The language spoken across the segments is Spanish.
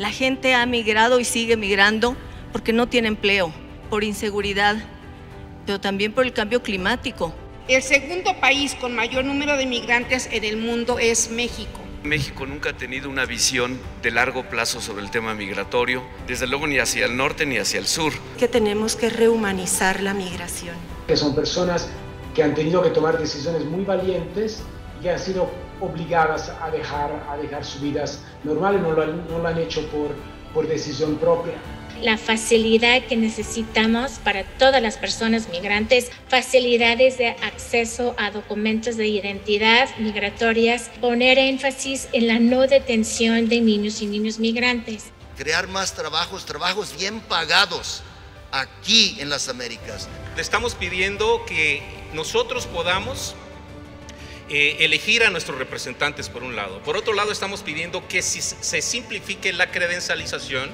La gente ha migrado y sigue migrando porque no tiene empleo, por inseguridad, pero también por el cambio climático. El segundo país con mayor número de migrantes en el mundo es México. México nunca ha tenido una visión de largo plazo sobre el tema migratorio, desde luego ni hacia el norte ni hacia el sur. Que tenemos que rehumanizar la migración. Que son personas que han tenido que tomar decisiones muy valientes que han sido obligadas a dejar, a dejar sus vidas normales, no lo han, no lo han hecho por, por decisión propia la facilidad que necesitamos para todas las personas migrantes, facilidades de acceso a documentos de identidad migratorias, poner énfasis en la no detención de niños y niños migrantes. Crear más trabajos, trabajos bien pagados aquí en las Américas. Le estamos pidiendo que nosotros podamos eh, elegir a nuestros representantes por un lado. Por otro lado, estamos pidiendo que se simplifique la credencialización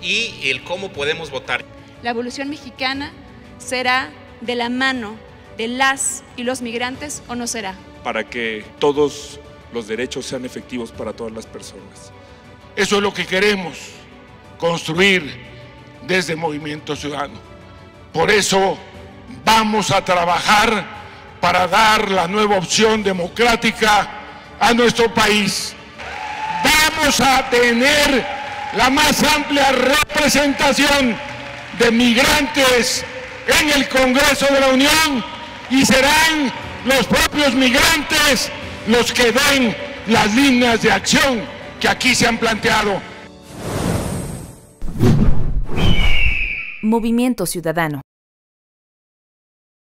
y el cómo podemos votar. La evolución mexicana será de la mano de las y los migrantes o no será. Para que todos los derechos sean efectivos para todas las personas. Eso es lo que queremos construir desde Movimiento Ciudadano. Por eso vamos a trabajar para dar la nueva opción democrática a nuestro país. Vamos a tener la más amplia representación de migrantes en el Congreso de la Unión y serán los propios migrantes los que den las líneas de acción que aquí se han planteado. Movimiento Ciudadano.